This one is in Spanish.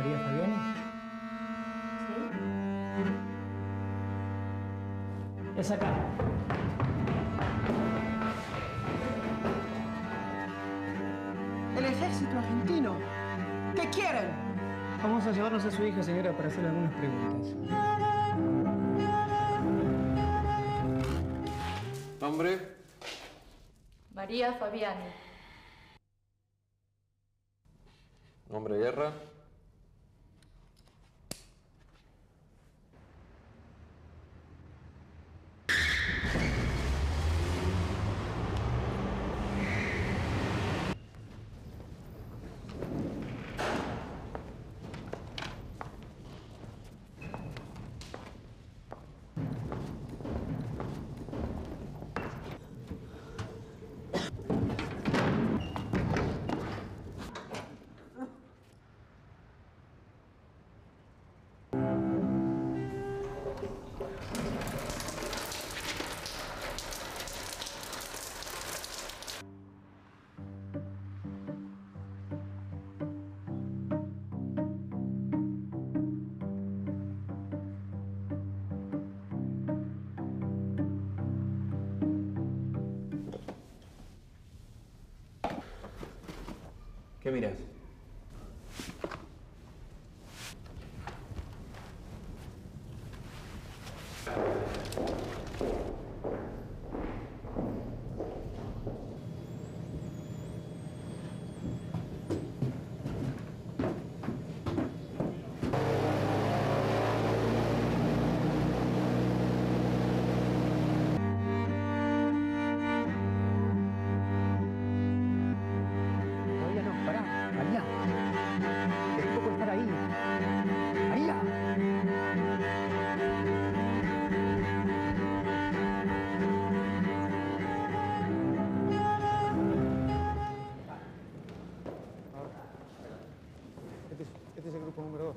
María Fabiani? Sí. Es acá. El ejército argentino. ¿Qué quieren? Vamos a llevarnos a su hija, señora, para hacerle algunas preguntas. ¿Nombre? María Fabiani. ¿Nombre de guerra? ¿Qué miras? Este es, el grupo número dos.